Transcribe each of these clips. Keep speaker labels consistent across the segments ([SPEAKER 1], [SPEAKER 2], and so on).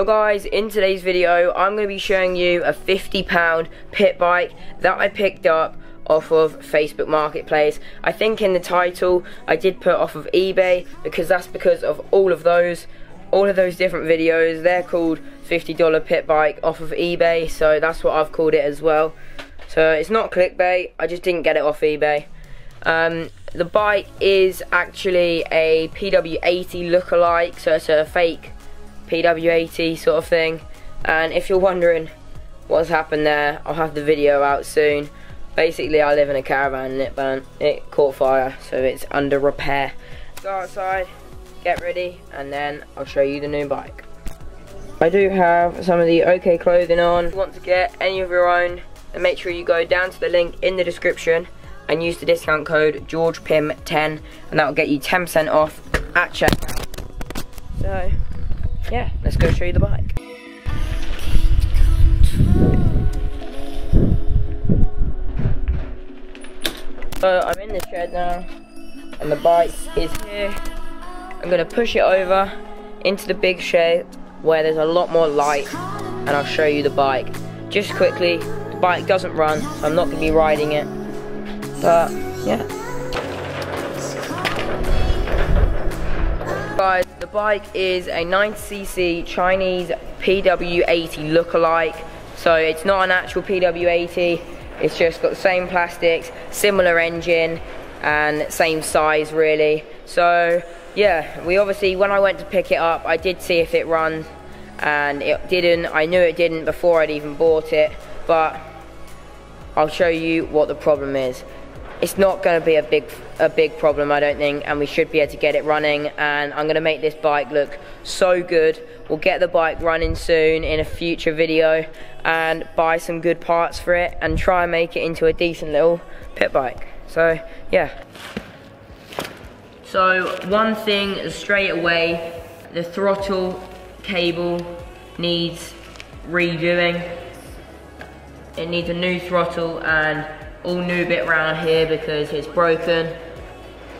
[SPEAKER 1] Yo guys, in today's video, I'm going to be showing you a £50 pit bike that I picked up off of Facebook Marketplace. I think in the title, I did put off of eBay because that's because of all of those, all of those different videos. They're called $50 pit bike off of eBay, so that's what I've called it as well. So it's not clickbait, I just didn't get it off eBay. Um, the bike is actually a PW80 lookalike, so it's a fake PW80 sort of thing. And if you're wondering what's happened there, I'll have the video out soon. Basically, I live in a caravan and it burnt, it caught fire, so it's under repair. Go outside, get ready, and then I'll show you the new bike. I do have some of the Owkay clothing on. If you want to get any of your own, then make sure you go down to the link in the description and use the discount code GeorgePym10 and that will get you 10% off at checkout. So, yeah, let's go show you the bike. So I'm in the shed now and the bike is here. I'm gonna push it over into the big shed where there's a lot more light and I'll show you the bike. Just quickly, the bike doesn't run, so I'm not gonna be riding it. But yeah. Bike is a 90cc Chinese PW80 lookalike. So it's not an actual PW80, it's just got the same plastics, similar engine, and same size really. So yeah, we obviously, when I went to pick it up, I did see if it runs, and it didn't. I knew it didn't before I'd even bought it, but I'll show you what the problem is it's not going to be a big a big problem I don't think and we should be able to get it running. And I'm going to make this bike look so good. We'll get the bike running soon in a future video and buy some good parts for it and try and make it into a decent little pit bike. So yeah. So one thing straight away the throttle cable needs redoing. It needs a new throttle and all new bit around here because it's broken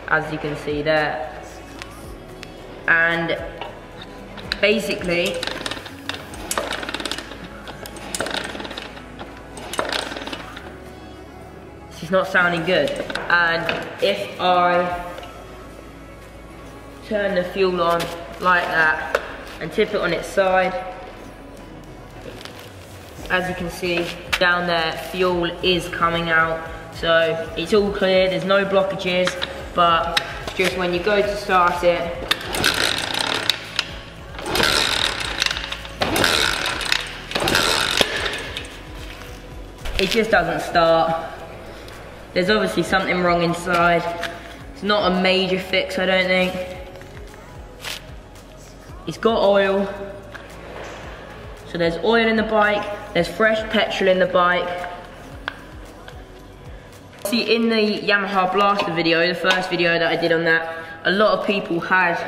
[SPEAKER 1] as you can see there. And basically is not sounding good. And if I turn the fuel on like that and tip it on its side as you can see down there, fuel is coming out. So it's all clear, there's no blockages, but just when you go to start it, it just doesn't start. There's obviously something wrong inside. It's not a major fix, I don't think. It's got oil, so there's oil in the bike, there's fresh petrol in the bike. See, in the Yamaha Blaster video, the first video that I did on that, a lot of people had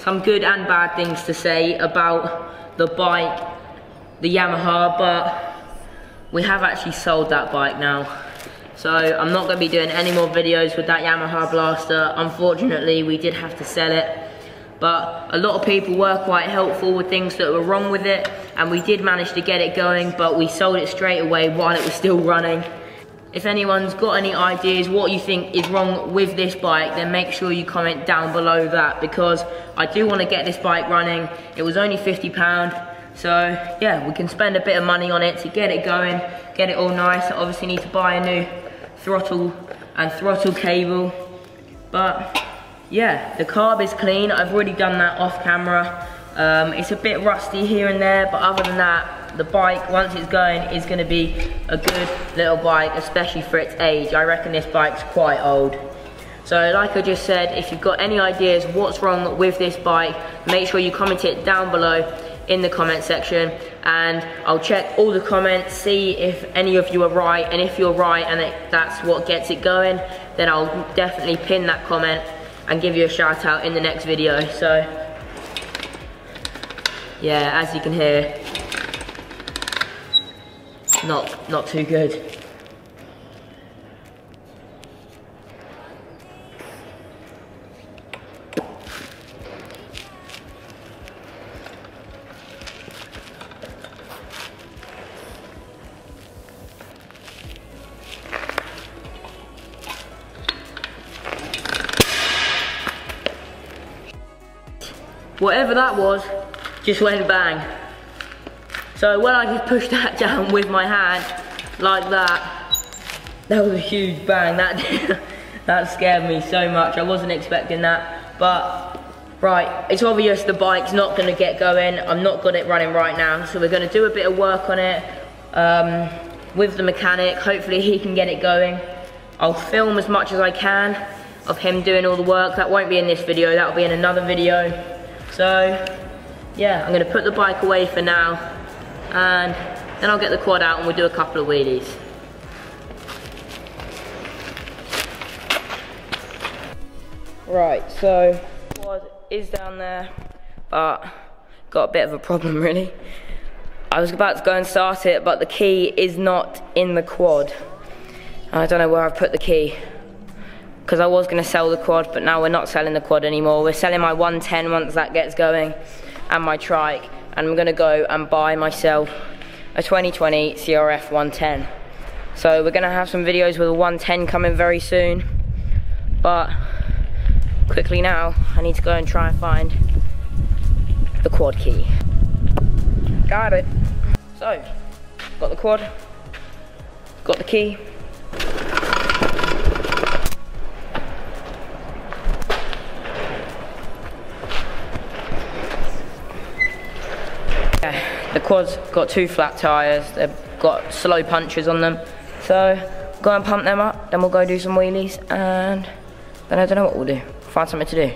[SPEAKER 1] some good and bad things to say about the bike, the Yamaha, but we have actually sold that bike now. So I'm not going to be doing any more videos with that Yamaha Blaster. Unfortunately, we did have to sell it but a lot of people were quite helpful with things that were wrong with it and we did manage to get it going but we sold it straight away while it was still running. If anyone's got any ideas what you think is wrong with this bike then make sure you comment down below that because I do want to get this bike running. It was only £50 so yeah we can spend a bit of money on it to get it going, get it all nice. I obviously need to buy a new throttle and throttle cable but yeah, the carb is clean. I've already done that off camera. Um, it's a bit rusty here and there, but other than that, the bike, once it's going, is gonna be a good little bike, especially for its age. I reckon this bike's quite old. So like I just said, if you've got any ideas what's wrong with this bike, make sure you comment it down below in the comment section and I'll check all the comments, see if any of you are right and if you're right and it, that's what gets it going, then I'll definitely pin that comment and give you a shout out in the next video. So, yeah, as you can hear, not, not too good. Whatever that was, just went bang. So when I just pushed that down with my hand, like that, that was a huge bang. That, that scared me so much. I wasn't expecting that. But, right, it's obvious the bike's not gonna get going. I'm not got it running right now. So we're gonna do a bit of work on it um, with the mechanic. Hopefully he can get it going. I'll film as much as I can of him doing all the work. That won't be in this video, that'll be in another video. So, yeah, I'm gonna put the bike away for now and then I'll get the quad out and we'll do a couple of wheelies. Right, so quad is down there, but got a bit of a problem really. I was about to go and start it, but the key is not in the quad. I don't know where I've put the key because I was going to sell the quad, but now we're not selling the quad anymore. We're selling my 110 once that gets going and my trike, and I'm going to go and buy myself a 2020 CRF 110. So we're going to have some videos with a 110 coming very soon, but quickly now, I need to go and try and find the quad key. Got it. So, got the quad, got the key, The quad's got two flat tyres, they've got slow punches on them. So, go and pump them up, then we'll go do some wheelies, and then I don't know what we'll do. Find something to do.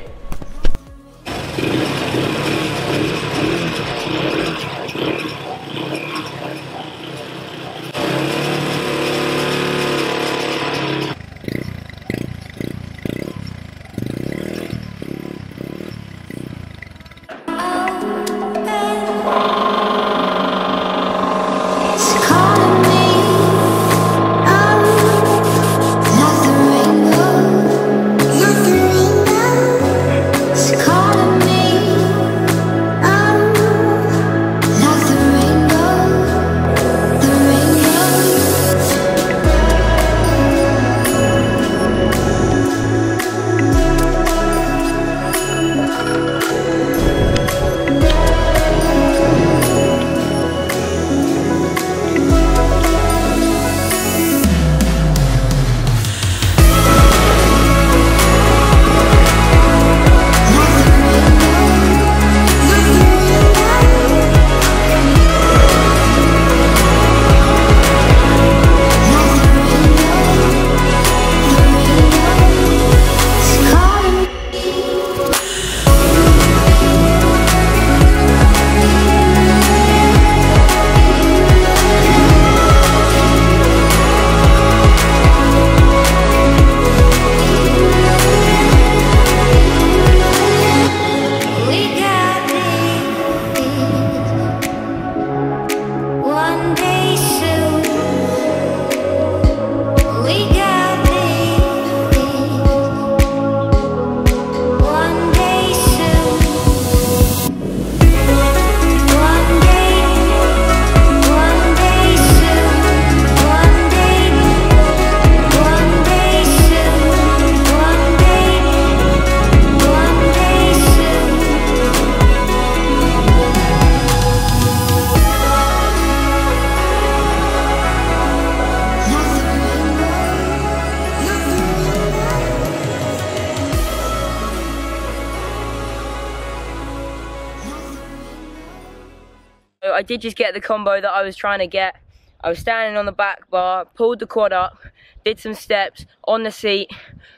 [SPEAKER 1] I did just get the combo that I was trying to get. I was standing on the back bar, pulled the quad up, did some steps on the seat,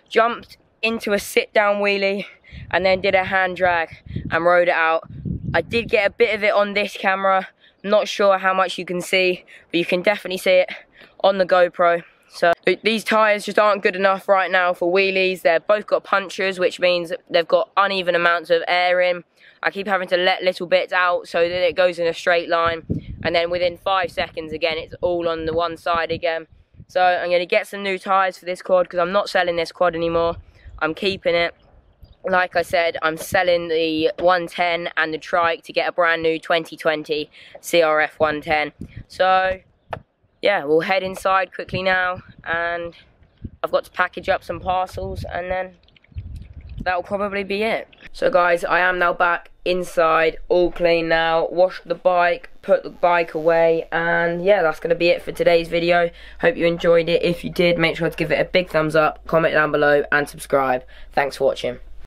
[SPEAKER 1] jumped into a sit down wheelie, and then did a hand drag and rode it out. I did get a bit of it on this camera. not sure how much you can see, but you can definitely see it on the GoPro. So these tyres just aren't good enough right now for wheelies. They've both got punchers, which means they've got uneven amounts of air in. I keep having to let little bits out so that it goes in a straight line. And then within five seconds, again, it's all on the one side again. So I'm going to get some new tyres for this quad because I'm not selling this quad anymore. I'm keeping it. Like I said, I'm selling the 110 and the trike to get a brand new 2020 CRF 110. So, yeah, we'll head inside quickly now. And I've got to package up some parcels and then that'll probably be it. So guys, I am now back inside, all clean now, washed the bike, put the bike away, and yeah, that's going to be it for today's video. Hope you enjoyed it. If you did, make sure to give it a big thumbs up, comment down below, and subscribe. Thanks for watching.